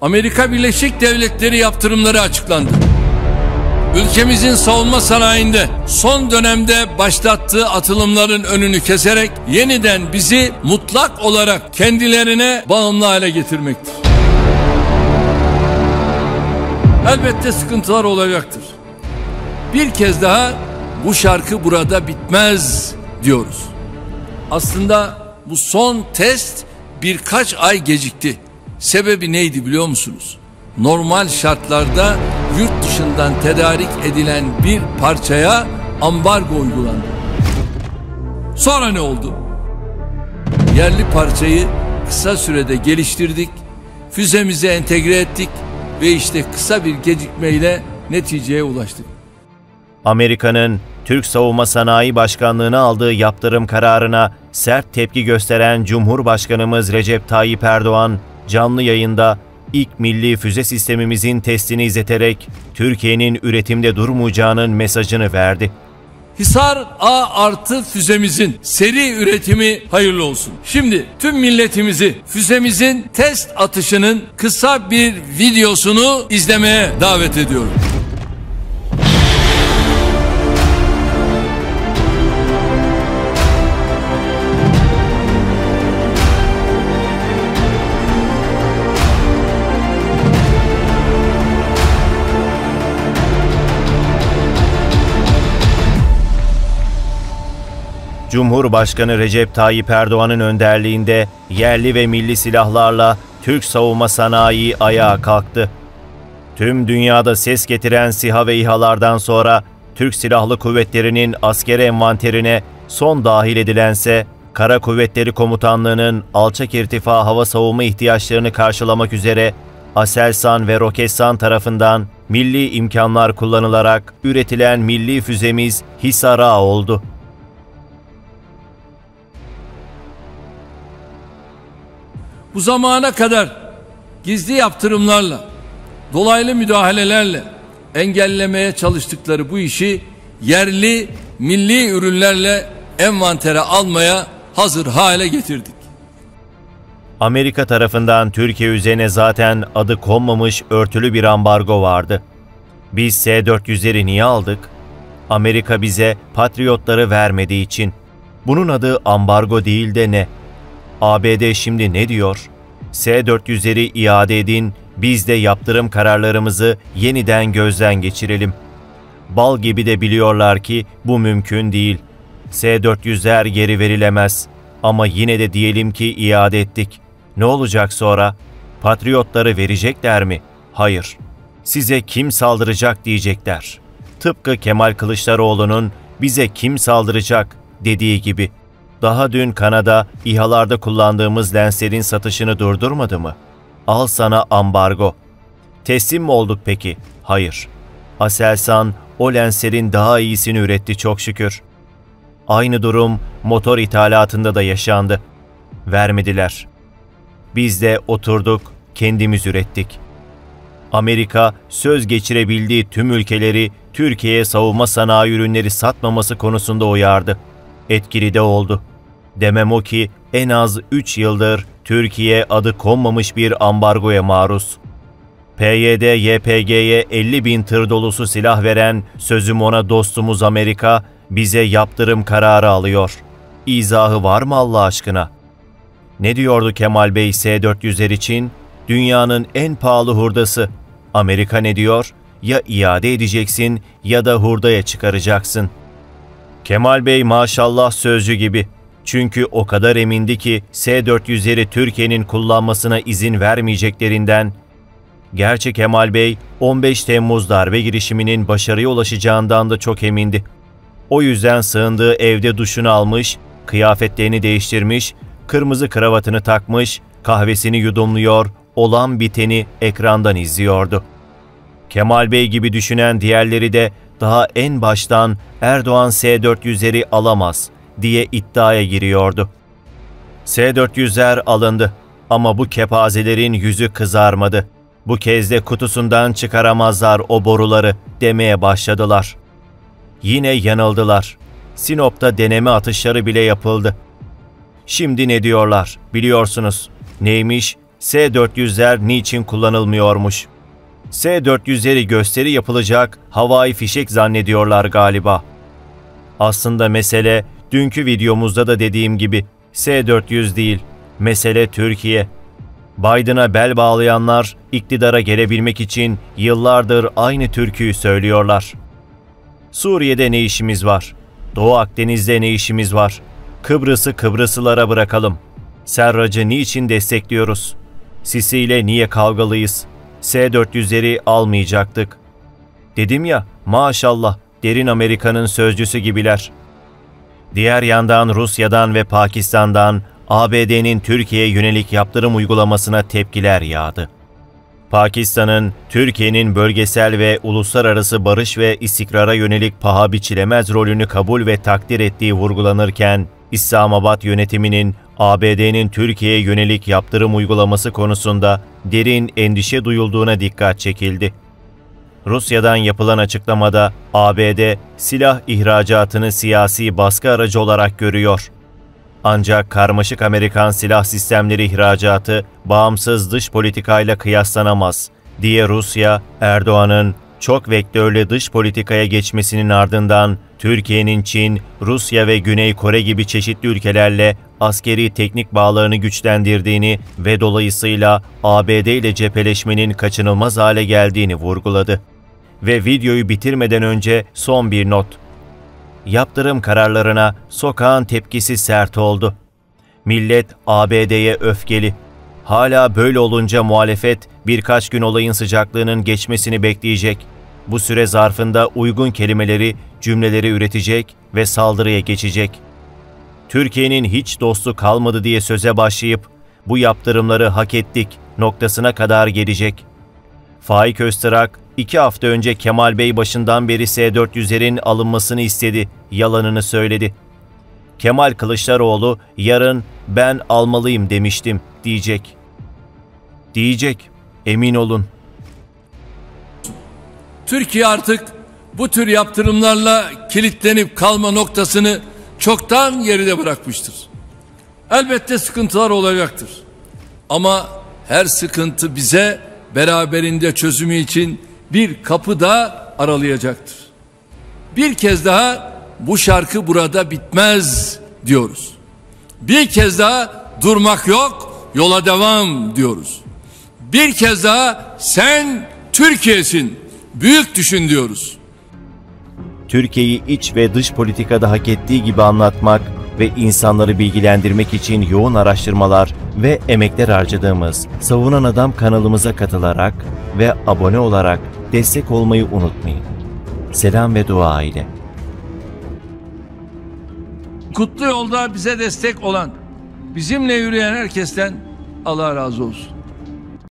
Amerika Birleşik Devletleri yaptırımları açıklandı. Ülkemizin savunma sanayinde son dönemde başlattığı atılımların önünü keserek yeniden bizi mutlak olarak kendilerine bağımlı hale getirmektir. Elbette sıkıntılar olacaktır. Bir kez daha bu şarkı burada bitmez diyoruz. Aslında bu son test birkaç ay gecikti. Sebebi neydi biliyor musunuz? Normal şartlarda yurt dışından tedarik edilen bir parçaya ambargo uygulandı. Sonra ne oldu? Yerli parçayı kısa sürede geliştirdik, füzemize entegre ettik ve işte kısa bir gecikmeyle neticeye ulaştık. Amerika'nın Türk Savunma Sanayi Başkanlığı'na aldığı yaptırım kararına sert tepki gösteren Cumhurbaşkanımız Recep Tayyip Erdoğan canlı yayında ilk milli füze sistemimizin testini izleterek Türkiye'nin üretimde durmayacağının mesajını verdi. Hisar A artı füzemizin seri üretimi hayırlı olsun. Şimdi tüm milletimizi füzemizin test atışının kısa bir videosunu izlemeye davet ediyorum. Cumhurbaşkanı Recep Tayyip Erdoğan'ın önderliğinde yerli ve milli silahlarla Türk savunma sanayi ayağa kalktı. Tüm dünyada ses getiren SİHA ve İHA'lardan sonra Türk Silahlı Kuvvetleri'nin asker envanterine son dahil edilense Kara Kuvvetleri Komutanlığı'nın alçak irtifa hava savunma ihtiyaçlarını karşılamak üzere Aselsan ve Roketsan tarafından milli imkanlar kullanılarak üretilen milli füzemiz Hisara oldu. Bu zamana kadar gizli yaptırımlarla, dolaylı müdahalelerle engellemeye çalıştıkları bu işi yerli, milli ürünlerle envantere almaya hazır hale getirdik. Amerika tarafından Türkiye üzerine zaten adı konmamış örtülü bir ambargo vardı. Biz S-400'leri niye aldık? Amerika bize patriotları vermediği için. Bunun adı ambargo değil de ne? ABD şimdi ne diyor? S-400'leri iade edin, biz de yaptırım kararlarımızı yeniden gözden geçirelim. Bal gibi de biliyorlar ki bu mümkün değil. S-400'ler geri verilemez. Ama yine de diyelim ki iade ettik. Ne olacak sonra? Patriotları verecekler mi? Hayır. Size kim saldıracak diyecekler. Tıpkı Kemal Kılıçdaroğlu'nun bize kim saldıracak dediği gibi. Daha dün Kanada İHA'larda kullandığımız lenslerin satışını durdurmadı mı? Al sana ambargo. Teslim mi olduk peki? Hayır. Aselsan o lenslerin daha iyisini üretti çok şükür. Aynı durum motor ithalatında da yaşandı. Vermediler. Biz de oturduk, kendimiz ürettik. Amerika söz geçirebildiği tüm ülkeleri Türkiye'ye savunma sanayi ürünleri satmaması konusunda uyardı. Etkili de oldu. Demem o ki en az 3 yıldır Türkiye adı konmamış bir ambargoya maruz. PYD, YPG'ye 50 bin tır dolusu silah veren sözüm ona dostumuz Amerika bize yaptırım kararı alıyor. İzahı var mı Allah aşkına? Ne diyordu Kemal Bey S-400'ler için? Dünyanın en pahalı hurdası. Amerika ne diyor? Ya iade edeceksin ya da hurdaya çıkaracaksın. Kemal Bey maşallah sözcü gibi. Çünkü o kadar emindi ki S-400'leri Türkiye'nin kullanmasına izin vermeyeceklerinden, gerçi Kemal Bey 15 Temmuz darbe girişiminin başarıya ulaşacağından da çok emindi. O yüzden sığındığı evde duşunu almış, kıyafetlerini değiştirmiş, kırmızı kravatını takmış, kahvesini yudumluyor, olan biteni ekrandan izliyordu. Kemal Bey gibi düşünen diğerleri de daha en baştan Erdoğan S-400'leri alamaz, diye iddiaya giriyordu. S-400'ler alındı ama bu kepazelerin yüzü kızarmadı. Bu kez de kutusundan çıkaramazlar o boruları demeye başladılar. Yine yanıldılar. Sinop'ta deneme atışları bile yapıldı. Şimdi ne diyorlar biliyorsunuz. Neymiş? S-400'ler niçin kullanılmıyormuş? S-400'leri gösteri yapılacak havai fişek zannediyorlar galiba. Aslında mesele dünkü videomuzda da dediğim gibi S-400 değil, mesele Türkiye. Biden'a bel bağlayanlar iktidara gelebilmek için yıllardır aynı türküyü söylüyorlar. Suriye'de ne işimiz var? Doğu Akdeniz'de ne işimiz var? Kıbrıs'ı Kıbrıslılara bırakalım. Serrac'ı niçin destekliyoruz? Sisi ile niye kavgalıyız? S-400'leri almayacaktık. Dedim ya, maşallah derin Amerika'nın sözcüsü gibiler. Diğer yandan Rusya'dan ve Pakistan'dan ABD'nin Türkiye'ye yönelik yaptırım uygulamasına tepkiler yağdı. Pakistan'ın Türkiye'nin bölgesel ve uluslararası barış ve istikrara yönelik paha biçilemez rolünü kabul ve takdir ettiği vurgulanırken, İslamabad yönetiminin ABD'nin Türkiye'ye yönelik yaptırım uygulaması konusunda derin endişe duyulduğuna dikkat çekildi. Rusya'dan yapılan açıklamada ABD silah ihracatını siyasi baskı aracı olarak görüyor. Ancak karmaşık Amerikan silah sistemleri ihracatı bağımsız dış politikayla kıyaslanamaz diye Rusya, Erdoğan'ın çok vektörlü dış politikaya geçmesinin ardından Türkiye'nin Çin, Rusya ve Güney Kore gibi çeşitli ülkelerle askeri teknik bağlarını güçlendirdiğini ve dolayısıyla ABD ile cepheleşmenin kaçınılmaz hale geldiğini vurguladı. Ve videoyu bitirmeden önce son bir not. Yaptırım kararlarına sokağın tepkisi sert oldu. Millet ABD'ye öfkeli. Hala böyle olunca muhalefet birkaç gün olayın sıcaklığının geçmesini bekleyecek. Bu süre zarfında uygun kelimeleri, cümleleri üretecek ve saldırıya geçecek. Türkiye'nin hiç dostu kalmadı diye söze başlayıp bu yaptırımları hak ettik noktasına kadar gelecek. Faik Öztürk iki hafta önce Kemal Bey başından beri S-400'lerin alınmasını istedi, yalanını söyledi. Kemal Kılıçdaroğlu yarın ben almalıyım demiştim diyecek. Diyecek, emin olun. Türkiye artık bu tür yaptırımlarla kilitlenip kalma noktasını çoktan geride bırakmıştır. Elbette sıkıntılar olacaktır. Ama her sıkıntı bize beraberinde çözümü için bir kapı da aralayacaktır. Bir kez daha bu şarkı burada bitmez diyoruz. Bir kez daha durmak yok, yola devam diyoruz. Bir kez daha sen Türkiye'sin, büyük düşün diyoruz. Türkiye'yi iç ve dış politikada hak ettiği gibi anlatmak ve insanları bilgilendirmek için yoğun araştırmalar ve emekler harcadığımız Savunan Adam kanalımıza katılarak ve abone olarak destek olmayı unutmayın. Selam ve dua ile. Kutlu yolda bize destek olan, bizimle yürüyen herkesten Allah razı olsun.